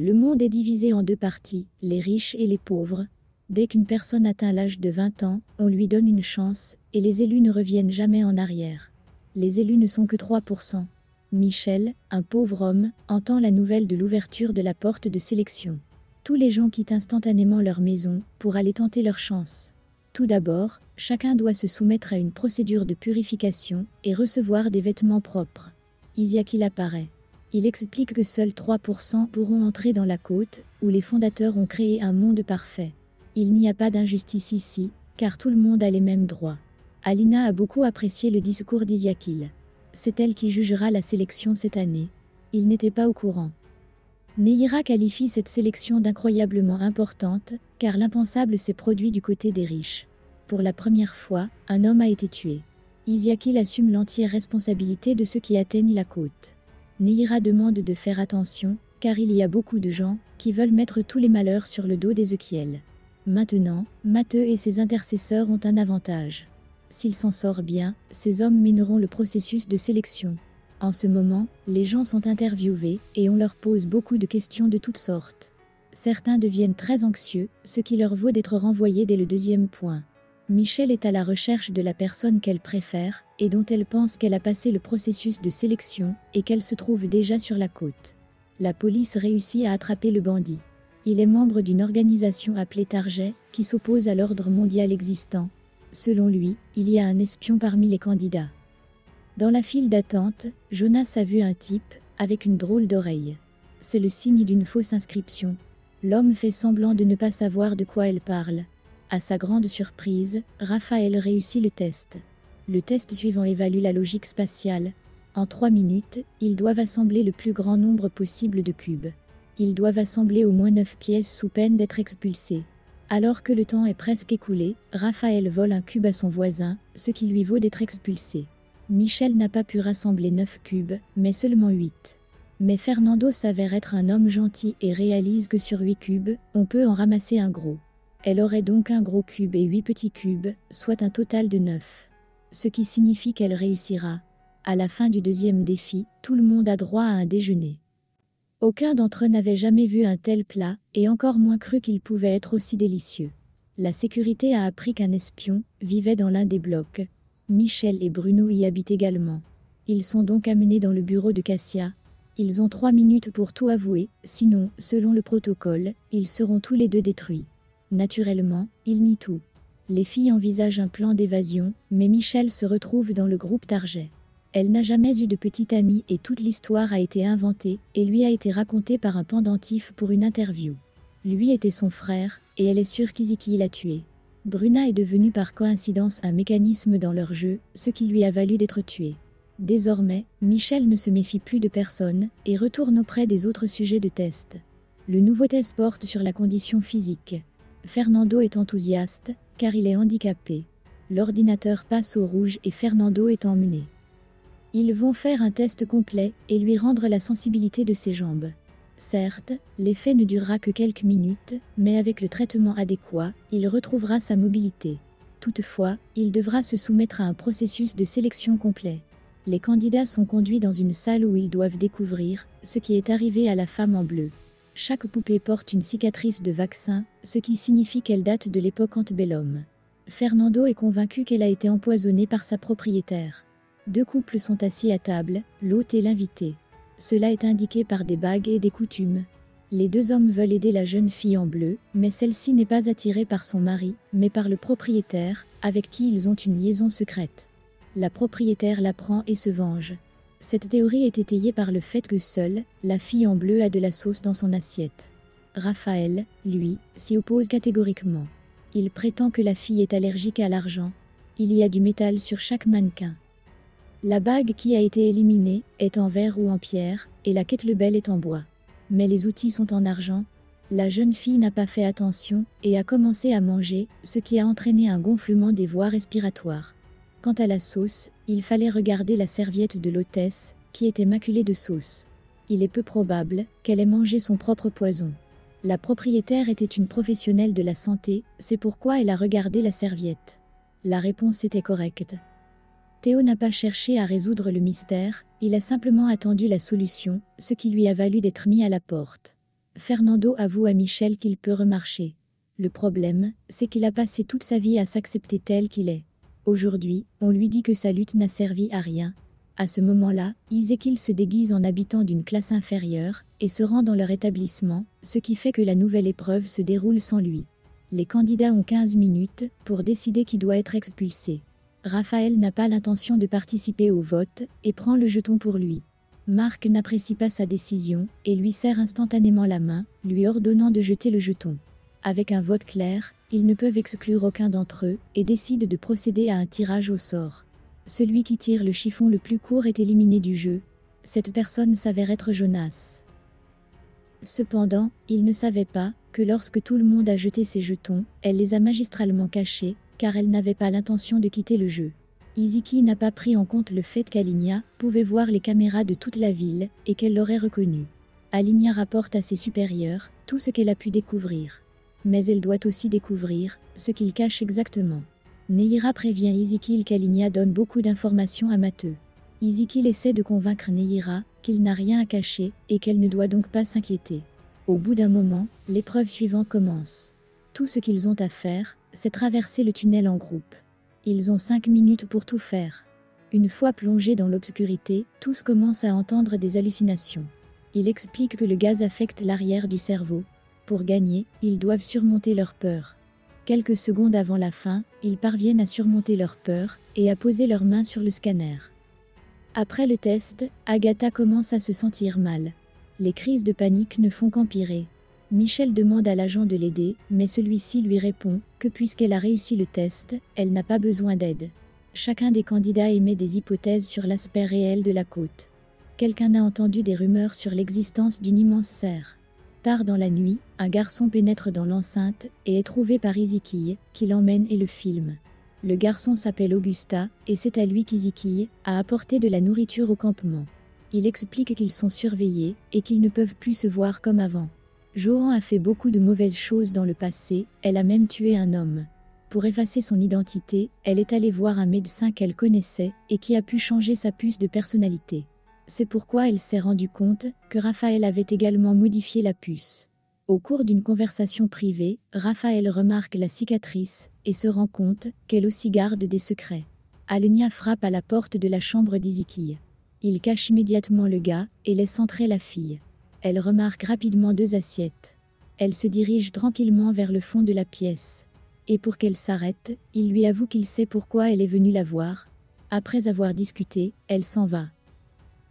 Le monde est divisé en deux parties, les riches et les pauvres. Dès qu'une personne atteint l'âge de 20 ans, on lui donne une chance, et les élus ne reviennent jamais en arrière. Les élus ne sont que 3%. Michel, un pauvre homme, entend la nouvelle de l'ouverture de la porte de sélection. Tous les gens quittent instantanément leur maison pour aller tenter leur chance. Tout d'abord, chacun doit se soumettre à une procédure de purification et recevoir des vêtements propres. Isiakil apparaît. Il explique que seuls 3% pourront entrer dans la côte, où les fondateurs ont créé un monde parfait. Il n'y a pas d'injustice ici, car tout le monde a les mêmes droits. Alina a beaucoup apprécié le discours d'Isiakil. C'est elle qui jugera la sélection cette année. Il n'était pas au courant. Neira qualifie cette sélection d'incroyablement importante, car l'impensable s'est produit du côté des riches. Pour la première fois, un homme a été tué. Isiakil assume l'entière responsabilité de ceux qui atteignent la côte. Neira demande de faire attention, car il y a beaucoup de gens qui veulent mettre tous les malheurs sur le dos d'Ézéchiel. Maintenant, Matteux et ses intercesseurs ont un avantage. S'il s'en sort bien, ces hommes mineront le processus de sélection. En ce moment, les gens sont interviewés et on leur pose beaucoup de questions de toutes sortes. Certains deviennent très anxieux, ce qui leur vaut d'être renvoyés dès le deuxième point. Michel est à la recherche de la personne qu'elle préfère et dont elle pense qu'elle a passé le processus de sélection et qu'elle se trouve déjà sur la côte. La police réussit à attraper le bandit. Il est membre d'une organisation appelée Target qui s'oppose à l'ordre mondial existant. Selon lui, il y a un espion parmi les candidats. Dans la file d'attente, Jonas a vu un type avec une drôle d'oreille. C'est le signe d'une fausse inscription. L'homme fait semblant de ne pas savoir de quoi elle parle. À sa grande surprise, Raphaël réussit le test. Le test suivant évalue la logique spatiale. En trois minutes, ils doivent assembler le plus grand nombre possible de cubes. Ils doivent assembler au moins 9 pièces sous peine d'être expulsés. Alors que le temps est presque écoulé, Raphaël vole un cube à son voisin, ce qui lui vaut d'être expulsé. Michel n'a pas pu rassembler 9 cubes, mais seulement 8. Mais Fernando s'avère être un homme gentil et réalise que sur 8 cubes, on peut en ramasser un gros. Elle aurait donc un gros cube et 8 petits cubes, soit un total de 9. Ce qui signifie qu'elle réussira. À la fin du deuxième défi, tout le monde a droit à un déjeuner. Aucun d'entre eux n'avait jamais vu un tel plat, et encore moins cru qu'il pouvait être aussi délicieux. La sécurité a appris qu'un espion vivait dans l'un des blocs. Michel et Bruno y habitent également. Ils sont donc amenés dans le bureau de Cassia. Ils ont trois minutes pour tout avouer, sinon, selon le protocole, ils seront tous les deux détruits. Naturellement, ils nient tout. Les filles envisagent un plan d'évasion, mais Michel se retrouve dans le groupe Target. Elle n'a jamais eu de petite amie et toute l'histoire a été inventée et lui a été racontée par un pendentif pour une interview. Lui était son frère, et elle est sûre qu'Iziki l'a tué. Bruna est devenue par coïncidence un mécanisme dans leur jeu, ce qui lui a valu d'être tuée. Désormais, Michel ne se méfie plus de personne et retourne auprès des autres sujets de test. Le nouveau test porte sur la condition physique. Fernando est enthousiaste, car il est handicapé. L'ordinateur passe au rouge et Fernando est emmené. Ils vont faire un test complet et lui rendre la sensibilité de ses jambes. Certes, l'effet ne durera que quelques minutes, mais avec le traitement adéquat, il retrouvera sa mobilité. Toutefois, il devra se soumettre à un processus de sélection complet. Les candidats sont conduits dans une salle où ils doivent découvrir ce qui est arrivé à la femme en bleu. Chaque poupée porte une cicatrice de vaccin, ce qui signifie qu'elle date de l'époque antebellum. Fernando est convaincu qu'elle a été empoisonnée par sa propriétaire. Deux couples sont assis à table, l'hôte et l'invité. Cela est indiqué par des bagues et des coutumes. Les deux hommes veulent aider la jeune fille en bleu, mais celle-ci n'est pas attirée par son mari, mais par le propriétaire, avec qui ils ont une liaison secrète. La propriétaire l'apprend et se venge. Cette théorie est étayée par le fait que seule, la fille en bleu a de la sauce dans son assiette. Raphaël, lui, s'y oppose catégoriquement. Il prétend que la fille est allergique à l'argent. Il y a du métal sur chaque mannequin. La bague qui a été éliminée est en verre ou en pierre, et la kettlebell est en bois. Mais les outils sont en argent. La jeune fille n'a pas fait attention et a commencé à manger, ce qui a entraîné un gonflement des voies respiratoires. Quant à la sauce, il fallait regarder la serviette de l'hôtesse, qui était maculée de sauce. Il est peu probable qu'elle ait mangé son propre poison. La propriétaire était une professionnelle de la santé, c'est pourquoi elle a regardé la serviette. La réponse était correcte. Théo n'a pas cherché à résoudre le mystère, il a simplement attendu la solution, ce qui lui a valu d'être mis à la porte. Fernando avoue à Michel qu'il peut remarcher. Le problème, c'est qu'il a passé toute sa vie à s'accepter tel qu'il est. Aujourd'hui, on lui dit que sa lutte n'a servi à rien. À ce moment-là, Ezekiel se déguise en habitant d'une classe inférieure et se rend dans leur établissement, ce qui fait que la nouvelle épreuve se déroule sans lui. Les candidats ont 15 minutes pour décider qui doit être expulsé. Raphaël n'a pas l'intention de participer au vote et prend le jeton pour lui. Marc n'apprécie pas sa décision et lui serre instantanément la main, lui ordonnant de jeter le jeton. Avec un vote clair, ils ne peuvent exclure aucun d'entre eux et décident de procéder à un tirage au sort. Celui qui tire le chiffon le plus court est éliminé du jeu. Cette personne s'avère être Jonas. Cependant, il ne savait pas que lorsque tout le monde a jeté ses jetons, elle les a magistralement cachés, car elle n'avait pas l'intention de quitter le jeu. Iziki n'a pas pris en compte le fait qu'Alinia pouvait voir les caméras de toute la ville et qu'elle l'aurait reconnu. Alinia rapporte à ses supérieurs tout ce qu'elle a pu découvrir mais elle doit aussi découvrir ce qu'il cache exactement. Neira prévient Ezekiel qu'Alinia donne beaucoup d'informations à Matteux. Ezekiel essaie de convaincre Neira qu'il n'a rien à cacher et qu'elle ne doit donc pas s'inquiéter. Au bout d'un moment, l'épreuve suivante commence. Tout ce qu'ils ont à faire, c'est traverser le tunnel en groupe. Ils ont cinq minutes pour tout faire. Une fois plongés dans l'obscurité, tous commencent à entendre des hallucinations. Il explique que le gaz affecte l'arrière du cerveau, pour gagner, ils doivent surmonter leur peur. Quelques secondes avant la fin, ils parviennent à surmonter leur peur et à poser leurs mains sur le scanner. Après le test, Agatha commence à se sentir mal. Les crises de panique ne font qu'empirer. Michel demande à l'agent de l'aider, mais celui-ci lui répond que puisqu'elle a réussi le test, elle n'a pas besoin d'aide. Chacun des candidats émet des hypothèses sur l'aspect réel de la côte. Quelqu'un a entendu des rumeurs sur l'existence d'une immense serre. Tard dans la nuit, un garçon pénètre dans l'enceinte et est trouvé par Iziki, qui l'emmène et le filme. Le garçon s'appelle Augusta, et c'est à lui qu'Iziki a apporté de la nourriture au campement. Il explique qu'ils sont surveillés et qu'ils ne peuvent plus se voir comme avant. Johan a fait beaucoup de mauvaises choses dans le passé, elle a même tué un homme. Pour effacer son identité, elle est allée voir un médecin qu'elle connaissait et qui a pu changer sa puce de personnalité. C'est pourquoi elle s'est rendue compte que Raphaël avait également modifié la puce. Au cours d'une conversation privée, Raphaël remarque la cicatrice et se rend compte qu'elle aussi garde des secrets. Alenia frappe à la porte de la chambre d'Iziki. Il cache immédiatement le gars et laisse entrer la fille. Elle remarque rapidement deux assiettes. Elle se dirige tranquillement vers le fond de la pièce. Et pour qu'elle s'arrête, il lui avoue qu'il sait pourquoi elle est venue la voir. Après avoir discuté, elle s'en va.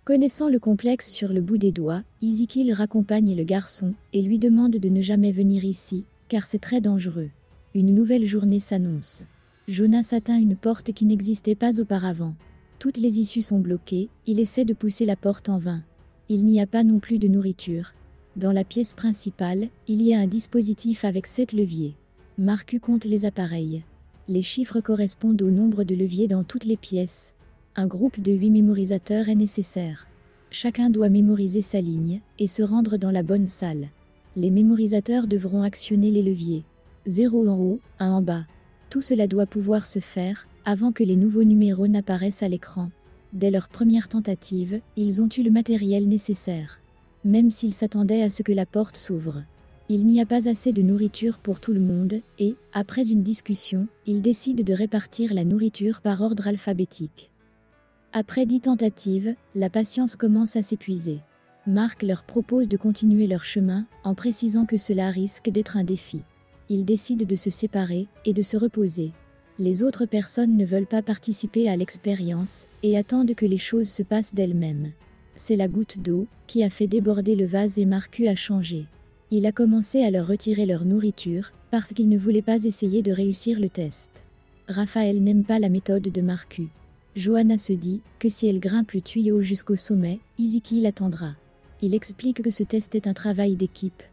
Connaissant le complexe sur le bout des doigts, Ezekiel raccompagne le garçon et lui demande de ne jamais venir ici, car c'est très dangereux. Une nouvelle journée s'annonce. Jonas atteint une porte qui n'existait pas auparavant. Toutes les issues sont bloquées, il essaie de pousser la porte en vain. Il n'y a pas non plus de nourriture. Dans la pièce principale, il y a un dispositif avec sept leviers. Marcu compte les appareils. Les chiffres correspondent au nombre de leviers dans toutes les pièces. Un groupe de 8 mémorisateurs est nécessaire. Chacun doit mémoriser sa ligne et se rendre dans la bonne salle. Les mémorisateurs devront actionner les leviers. 0 en haut, 1 en bas. Tout cela doit pouvoir se faire avant que les nouveaux numéros n'apparaissent à l'écran. Dès leur première tentative, ils ont eu le matériel nécessaire. Même s'ils s'attendaient à ce que la porte s'ouvre. Il n'y a pas assez de nourriture pour tout le monde et, après une discussion, ils décident de répartir la nourriture par ordre alphabétique. Après dix tentatives, la patience commence à s'épuiser. Marc leur propose de continuer leur chemin en précisant que cela risque d'être un défi. Ils décident de se séparer et de se reposer. Les autres personnes ne veulent pas participer à l'expérience et attendent que les choses se passent d'elles-mêmes. C'est la goutte d'eau qui a fait déborder le vase et Marcu a changé. Il a commencé à leur retirer leur nourriture parce qu'il ne voulait pas essayer de réussir le test. Raphaël n'aime pas la méthode de Marcu. Johanna se dit que si elle grimpe le tuyau jusqu'au sommet, Iziki l'attendra. Il explique que ce test est un travail d'équipe.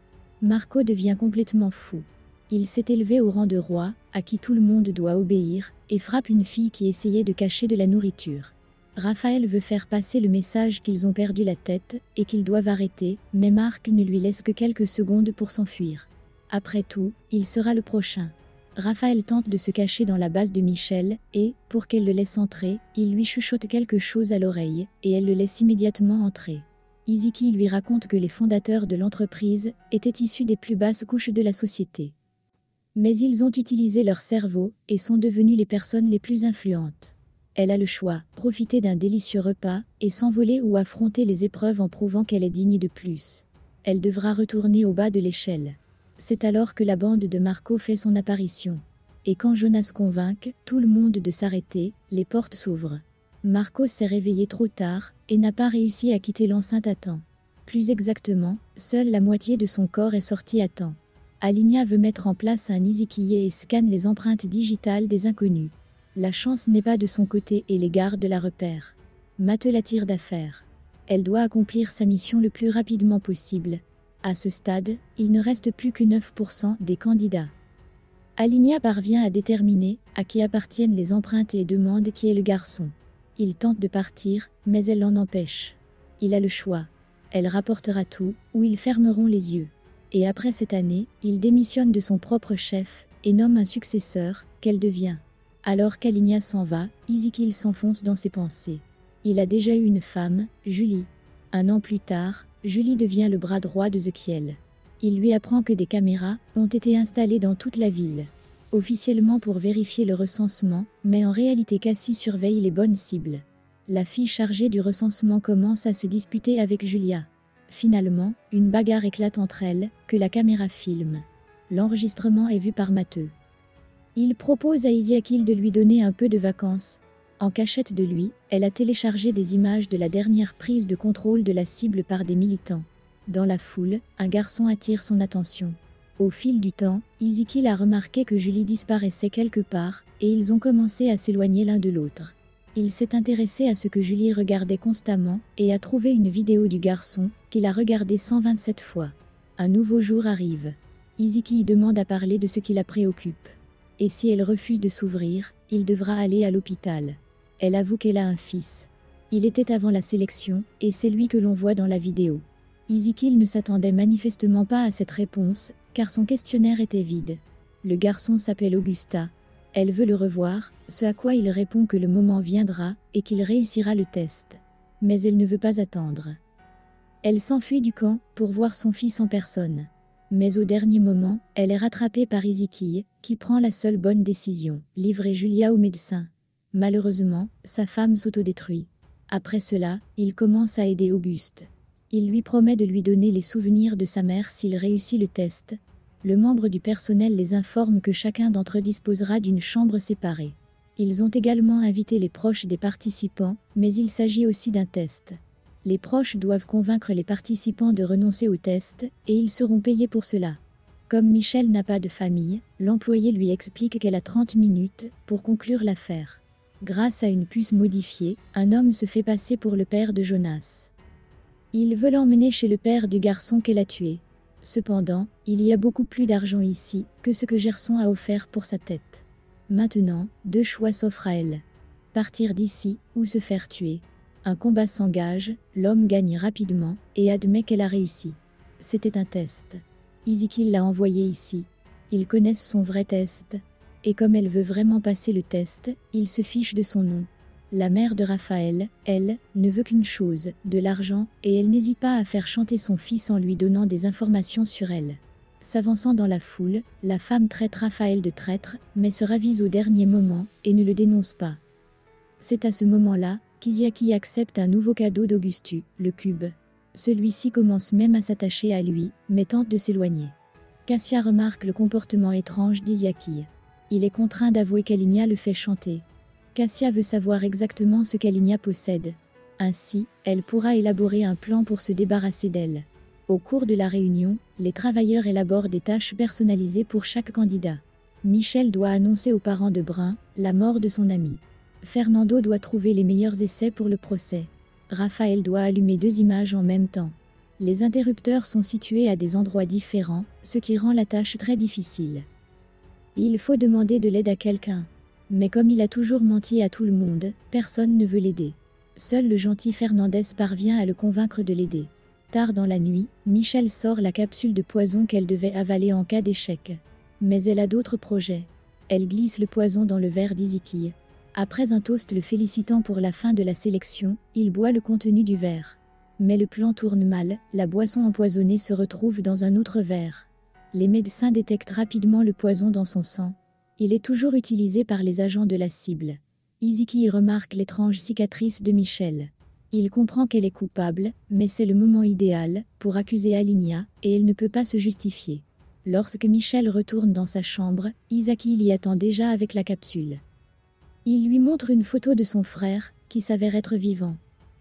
Marco devient complètement fou. Il s'est élevé au rang de roi, à qui tout le monde doit obéir, et frappe une fille qui essayait de cacher de la nourriture. Raphaël veut faire passer le message qu'ils ont perdu la tête et qu'ils doivent arrêter, mais Marc ne lui laisse que quelques secondes pour s'enfuir. Après tout, il sera le prochain. Raphaël tente de se cacher dans la base de Michel, et, pour qu'elle le laisse entrer, il lui chuchote quelque chose à l'oreille, et elle le laisse immédiatement entrer. Iziki lui raconte que les fondateurs de l'entreprise étaient issus des plus basses couches de la société. Mais ils ont utilisé leur cerveau et sont devenus les personnes les plus influentes. Elle a le choix, profiter d'un délicieux repas et s'envoler ou affronter les épreuves en prouvant qu'elle est digne de plus. Elle devra retourner au bas de l'échelle. C'est alors que la bande de Marco fait son apparition. Et quand Jonas convainc tout le monde de s'arrêter, les portes s'ouvrent. Marco s'est réveillé trop tard et n'a pas réussi à quitter l'enceinte à temps. Plus exactement, seule la moitié de son corps est sortie à temps. Aligna veut mettre en place un Izikiye et scanne les empreintes digitales des inconnus. La chance n'est pas de son côté et les gardes la repèrent. Mate tire d'affaire. Elle doit accomplir sa mission le plus rapidement possible. À ce stade, il ne reste plus que 9% des candidats. Aligna parvient à déterminer à qui appartiennent les empreintes et demande qui est le garçon. Il tente de partir, mais elle l'en empêche. Il a le choix. Elle rapportera tout, ou ils fermeront les yeux et après cette année, il démissionne de son propre chef et nomme un successeur, qu'elle devient. Alors qu'Aligna s'en va, Ezekiel s'enfonce dans ses pensées. Il a déjà eu une femme, Julie. Un an plus tard, Julie devient le bras droit de Zekiel. Il lui apprend que des caméras ont été installées dans toute la ville. Officiellement pour vérifier le recensement, mais en réalité Cassie surveille les bonnes cibles. La fille chargée du recensement commence à se disputer avec Julia. Finalement, une bagarre éclate entre elles, que la caméra filme. L'enregistrement est vu par Matteux. Il propose à Isiakil de lui donner un peu de vacances. En cachette de lui, elle a téléchargé des images de la dernière prise de contrôle de la cible par des militants. Dans la foule, un garçon attire son attention. Au fil du temps, Ezekiel a remarqué que Julie disparaissait quelque part, et ils ont commencé à s'éloigner l'un de l'autre. Il s'est intéressé à ce que Julie regardait constamment et a trouvé une vidéo du garçon qu'il a regardé 127 fois. Un nouveau jour arrive. Iziki demande à parler de ce qui la préoccupe. Et si elle refuse de s'ouvrir, il devra aller à l'hôpital. Elle avoue qu'elle a un fils. Il était avant la sélection, et c'est lui que l'on voit dans la vidéo. Izikil ne s'attendait manifestement pas à cette réponse, car son questionnaire était vide. Le garçon s'appelle Augusta, elle veut le revoir, ce à quoi il répond que le moment viendra et qu'il réussira le test. Mais elle ne veut pas attendre. Elle s'enfuit du camp pour voir son fils en personne. Mais au dernier moment, elle est rattrapée par Iziki, qui prend la seule bonne décision, livrer Julia au médecin. Malheureusement, sa femme s'autodétruit. Après cela, il commence à aider Auguste. Il lui promet de lui donner les souvenirs de sa mère s'il réussit le test, le membre du personnel les informe que chacun d'entre eux disposera d'une chambre séparée. Ils ont également invité les proches des participants, mais il s'agit aussi d'un test. Les proches doivent convaincre les participants de renoncer au test, et ils seront payés pour cela. Comme Michel n'a pas de famille, l'employé lui explique qu'elle a 30 minutes pour conclure l'affaire. Grâce à une puce modifiée, un homme se fait passer pour le père de Jonas. Il veut l'emmener chez le père du garçon qu'elle a tué. Cependant, il y a beaucoup plus d'argent ici que ce que Gerson a offert pour sa tête. Maintenant, deux choix s'offrent à elle. Partir d'ici ou se faire tuer. Un combat s'engage, l'homme gagne rapidement et admet qu'elle a réussi. C'était un test. Ezekiel l'a envoyé ici. Ils connaissent son vrai test. Et comme elle veut vraiment passer le test, il se fiche de son nom. La mère de Raphaël, elle, ne veut qu'une chose, de l'argent, et elle n'hésite pas à faire chanter son fils en lui donnant des informations sur elle. S'avançant dans la foule, la femme traite Raphaël de traître, mais se ravise au dernier moment et ne le dénonce pas. C'est à ce moment-là qu'Iziaki accepte un nouveau cadeau d'Augustu, le cube. Celui-ci commence même à s'attacher à lui, mais tente de s'éloigner. Cassia remarque le comportement étrange d'Iziaki. Il est contraint d'avouer qu'Alinia le fait chanter, Cassia veut savoir exactement ce qu'Alinia possède. Ainsi, elle pourra élaborer un plan pour se débarrasser d'elle. Au cours de la réunion, les travailleurs élaborent des tâches personnalisées pour chaque candidat. Michel doit annoncer aux parents de Brun la mort de son ami. Fernando doit trouver les meilleurs essais pour le procès. Raphaël doit allumer deux images en même temps. Les interrupteurs sont situés à des endroits différents, ce qui rend la tâche très difficile. Il faut demander de l'aide à quelqu'un. Mais comme il a toujours menti à tout le monde, personne ne veut l'aider. Seul le gentil Fernandez parvient à le convaincre de l'aider. Tard dans la nuit, Michel sort la capsule de poison qu'elle devait avaler en cas d'échec. Mais elle a d'autres projets. Elle glisse le poison dans le verre d'Iziki. Après un toast le félicitant pour la fin de la sélection, il boit le contenu du verre. Mais le plan tourne mal, la boisson empoisonnée se retrouve dans un autre verre. Les médecins détectent rapidement le poison dans son sang. Il est toujours utilisé par les agents de la cible. Iziki remarque l'étrange cicatrice de Michel. Il comprend qu'elle est coupable, mais c'est le moment idéal pour accuser Alinia, et elle ne peut pas se justifier. Lorsque Michel retourne dans sa chambre, Izaki l'y attend déjà avec la capsule. Il lui montre une photo de son frère, qui s'avère être vivant.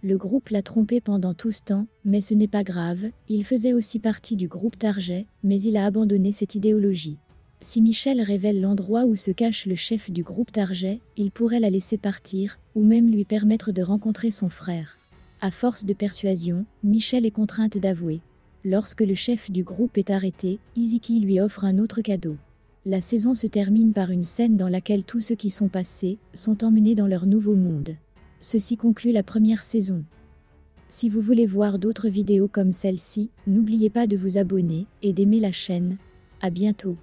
Le groupe l'a trompé pendant tout ce temps, mais ce n'est pas grave, il faisait aussi partie du groupe Target, mais il a abandonné cette idéologie. Si Michel révèle l'endroit où se cache le chef du groupe Target, il pourrait la laisser partir, ou même lui permettre de rencontrer son frère. À force de persuasion, Michel est contrainte d'avouer. Lorsque le chef du groupe est arrêté, Iziki lui offre un autre cadeau. La saison se termine par une scène dans laquelle tous ceux qui sont passés sont emmenés dans leur nouveau monde. Ceci conclut la première saison. Si vous voulez voir d'autres vidéos comme celle-ci, n'oubliez pas de vous abonner et d'aimer la chaîne. À bientôt.